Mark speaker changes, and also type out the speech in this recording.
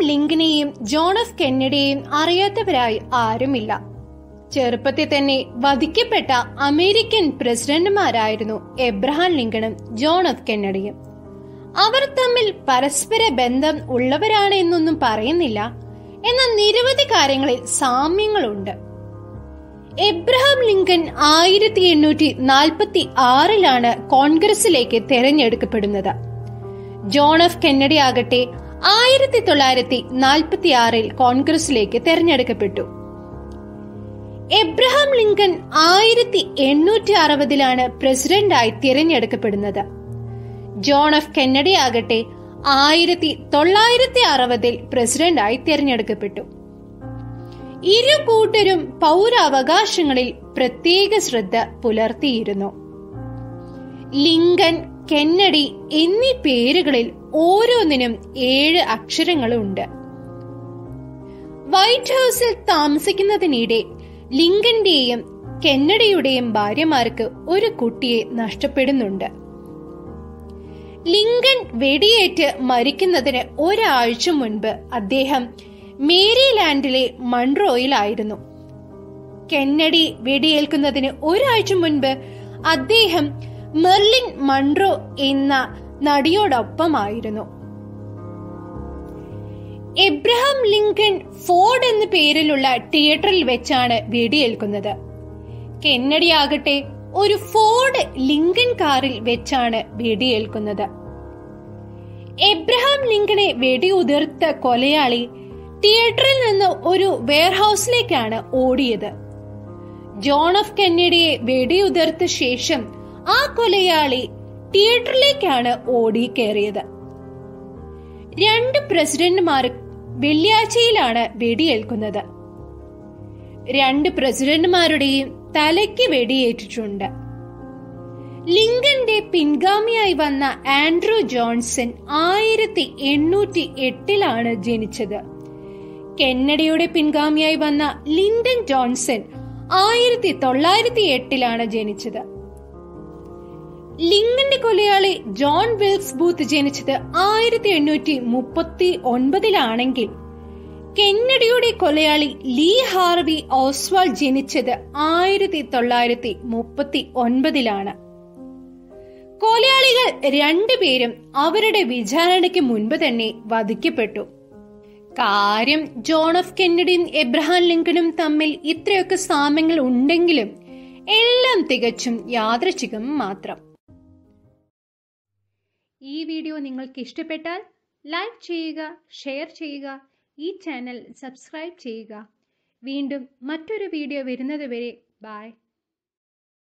Speaker 1: ലിങ്കനെയും Jones കെന്നഡിയെയും അറിയാത്തവരായി ആരുമില്ല. ചെറുപ്പത്തിൽ തന്നെ വധിക്കപ്പെട്ട അമേരിക്കൻ പ്രസിഡന്റുമാരായിരുന്നു എബ്രഹാം ലിങ്കണും എഫ് കെന്നഡിയും. അവർ തമ്മിൽ പരസ്പര ബന്ധം ഉള്ളവരാണ് എന്നൊന്നും പറയുന്നില്ല. എന്നാൽ നിരവധി കാര്യങ്ങളിൽ സാമ്യങ്ങളുണ്ട്. എബ്രഹാം ലിങ്കൻ ആയിരത്തി എണ്ണൂറ്റി നാൽപ്പത്തി ആറിലാണ് കോൺഗ്രസിലേക്ക് തെരഞ്ഞെടുക്കപ്പെടുന്നത്. ജോൺ എഫ് കെന്നഡി ആകട്ടെ ആയിരത്തി തൊള്ളായിരത്തി നാൽപ്പത്തി ആറിൽ കോൺഗ്രസിലേക്ക് തെരഞ്ഞെടുക്കപ്പെട്ടു. എബ്രഹാം ലിങ്കൺ ആയിരത്തി എണ്ണൂറ്റി അറുപതിലാണ് പ്രസിഡന്റായി തിരഞ്ഞെടുക്കപ്പെടുന്നത്. ജോൺ എഫ് കെന്നഡി ആകട്ടെ ആയിരത്തി തൊള്ളായിരത്തി അറുപതിൽ പ്രസിഡന്റായി തിരഞ്ഞെടുക്കപ്പെട്ടു. ഇരു കൂട്ടരും പൗരാവകാശങ്ങളിൽ പ്രത്യേക ശ്രദ്ധ പുലർത്തിയിരുന്നു. ലിങ്കൻ കെന്നഡി എന്നീ പേരുകളിൽ ഓരോന്നിനും ഏഴ് അക്ഷരങ്ങളുണ്ട്. വൈറ്റ് ഹൌസിൽ താമസിക്കുന്നതിനിടെ ലിങ്കന്റെയും കെന്നഡിയുടെയും ഭാര്യമാർക്ക് ഒരു കുട്ടിയെ നഷ്ടപ്പെടുന്നുണ്ട്. ലിങ്കൻ വെടിയേറ്റ് മരിക്കുന്നതിന് ഒരാഴ്ച മുൻപ് അദ്ദേഹം മേരിലാൻഡിലെ മൺട്രോയിലായിരുന്നു കെന്നഡി വെടിയേൽക്കുന്നതിന് ഒരാഴ്ച മുൻപ് അദ്ദേഹം മെർലിൻ മൺറോ എന്ന നടിയോടൊപ്പമായിരുന്നു. എബ്രഹാം ലിങ്കൺ ഫോർഡ് എന്ന പേരിലുള്ള തിയേറ്ററിൽ വെച്ചാണ് വെടിയേൽക്കുന്നത്. കെന്നഡി ആകട്ടെ ഒരു ഫോർഡ് ലിങ്കൺ കാറിൽ വെച്ചാണ് വെടിയേൽക്കുന്നത്. എബ്രഹാം ലിങ്കനെ വെടിയുതിർത്ത കൊലയാളി തിയേറ്ററിൽ നിന്ന് ഒരു വെയർഹൌസിലേക്കാണ് ഓടിയത്. ജോൺ ഓഫ് കെന്നഡിയെ വെടിയുതിർത്ത ശേഷം ആ കൊലയാളി തിയേറ്ററിലേക്കാണ് ഓടി കയറിയത് രണ്ട് പ്രസിഡന്റുമാർ വെള്ളിയാഴ്ചയിലാണ് വെടിയേൽക്കുന്നത്. രണ്ട് പ്രസിഡന്റുമാരുടെയും തലയ്ക്ക് വെടിയേറ്റിട്ടുണ്ട്. ലിങ്കന്റെ പിൻഗാമിയായി വന്ന ആൻഡ്രൂ ജോൺസൺ ആയിരത്തി എണ്ണൂറ്റി എട്ടിലാണ് ജനിച്ചത്. കെന്നഡിയുടെ പിൻഗാമിയായി വന്ന ലിൻഡൻ ജോൺസൺ ആയിരത്തി തൊള്ളായിരത്തി എട്ടിലാണ് ജനിച്ചത്. ലിങ്കന്റെ കൊലയാളി ജോൺ വിൽസ് ബൂത്ത് ജനിച്ചത് ആയിരത്തി എണ്ണൂറ്റി മുപ്പത്തി ഒൻപതിലാണെങ്കിൽ കെന്നഡിയുടെ കൊലയാളി ലീ ഹാർവി ഓസ്വാൾ ജനിച്ചത് ആയിരത്തി തൊള്ളായിരത്തി മുപ്പത്തി ഒൻപതിലാണ് കൊലയാളികൾ രണ്ടുപേരും അവരുടെ വിചാരണയ്ക്ക് മുൻപ് തന്നെ വധിക്കപ്പെട്ടു. കാര്യം ജോൺ ഓഫ് കെന്നഡിയും എബ്രഹാം ലിങ്കനും തമ്മിൽ ഇത്രയൊക്കെ സാമ്യങ്ങൾ ഉണ്ടെങ്കിലും എല്ലാം തികച്ചും യാദൃച്ഛികം മാത്രം. ഈ വീഡിയോ നിങ്ങൾക്ക് ഇഷ്ടപ്പെട്ടാൽ ലൈക്ക് ചെയ്യുക ഷെയർ ചെയ്യുക ഈ ചാനൽ സബ്സ്ക്രൈബ് ചെയ്യുക. വീണ്ടും മറ്റൊരു വീഡിയോ വരുന്നതുവരെ ബായ്